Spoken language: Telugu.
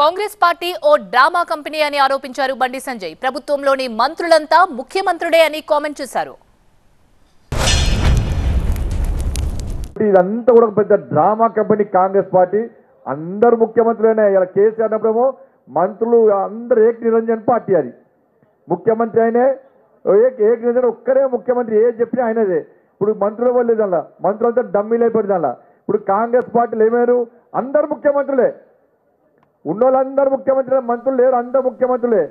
కాంగ్రెస్ పార్టీ ఓ డ్రామా కంపెనీ అని ఆరోపించారు బండి సంజయ్. ప్రభుత్వంలోని మంత్రులంతా ముఖ్యమంత్రుడే అని కామెంట్ చేశారు. ఇదంతా కూడా ఒక పెద్ద డ్రామా కంపెనీ కాంగ్రెస్ పార్టీ. అందరు ముఖ్యమంత్రులైనా ఇలా కేసీఆర్ అన్నప్పుడేమో మంత్రులు అందరు ఏక నిరంజన్ పార్టీ అది. ముఖ్యమంత్రి ఆయనే ఏక ఏక నిరంజన్ ఒక్కరే ముఖ్యమంత్రి ఏ చెప్పినా ఆయనదే. ఇప్పుడు మంత్రులు వాళ్ళు దానిలో మంత్రులంతా డమ్మీలు అయిపోయింది ఇప్పుడు కాంగ్రెస్ పార్టీలు ఏమైనా అందరు ముఖ్యమంత్రులే. ఉన్నోళ్ళందరూ ముఖ్యమంత్రులే మంత్రులు లేరు అందరూ ముఖ్యమంత్రులే.